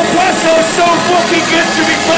Paso so fucking good to be